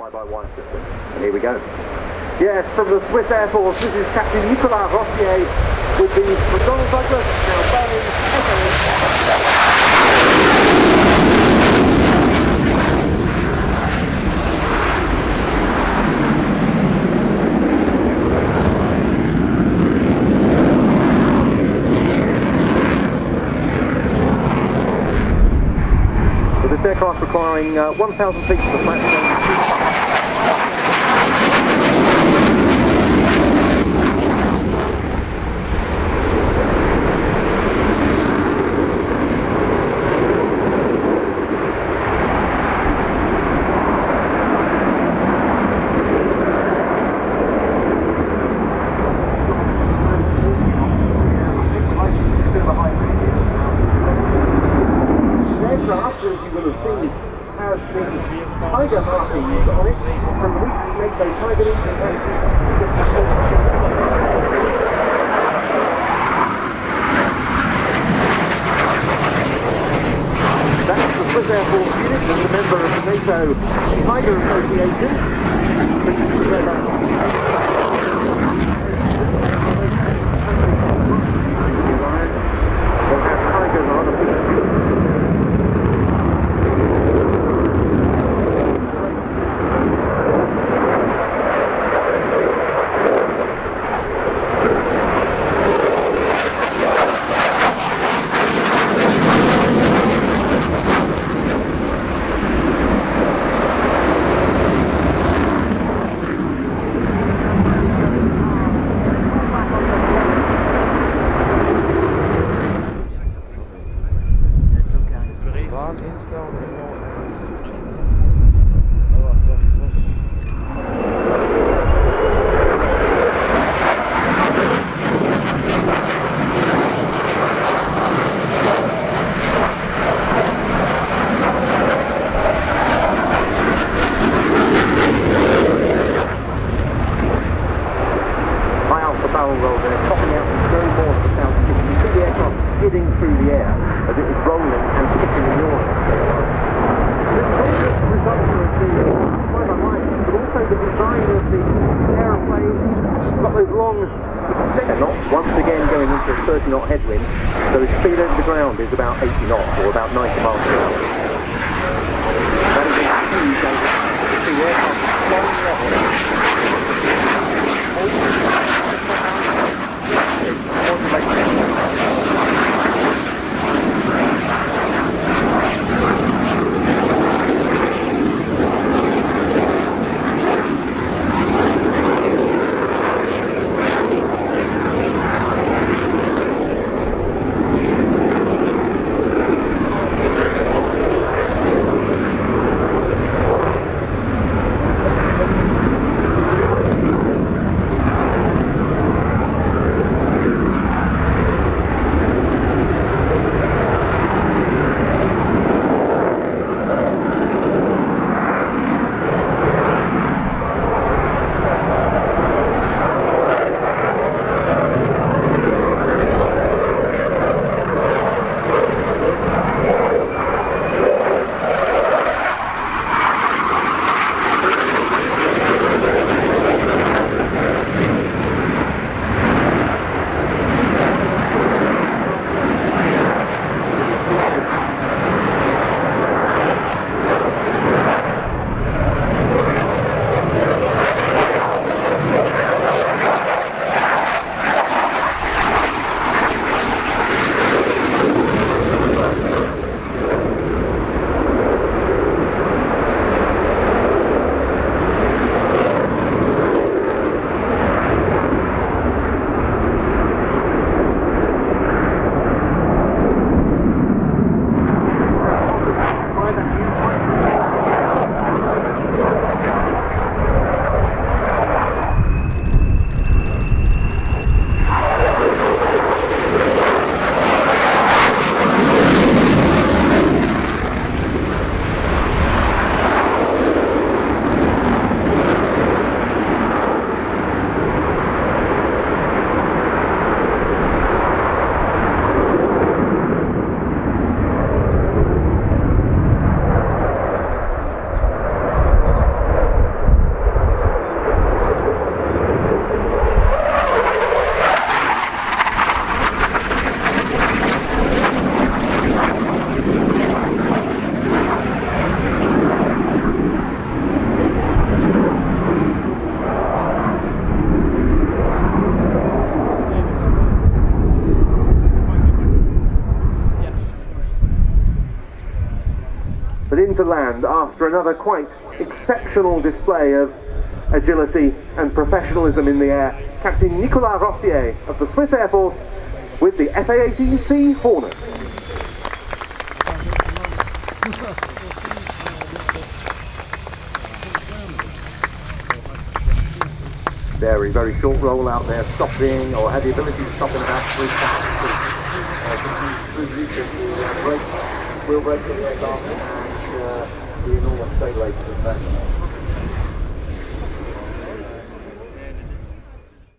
fly-by-wire system. And here we go. Yes, from the Swiss Air Force, this is Captain Nicolas Rossier with the McDonnell Douglas, now Boeing this aircraft requiring uh, 1,000 feet to the platform. aircraft, as you will seen, has the Tiger markings on it from the recent NATO Tiger That's the Swiss Air Force unit and a member of the NATO Tiger Association. Baan instellen. topping out to the the aircraft skidding through the air as it was rolling and pitching and yawing. This is not just the result of the fly-by-wire system, but also the design of the aeroplane. Extension knots, once again going into a 30 knot headwind, so his speed over the ground is about 80 knots, or about 90 miles per hour. That is a huge level. To land after another quite exceptional display of agility and professionalism in the air. Captain Nicolas Rossier of the Swiss Air Force with the F-A-18C Hornet. Very, very short roll out there, stopping or had the ability to stop in about three seconds. Uh, uh, wheel the aircraft uh, the enormous tail rate of the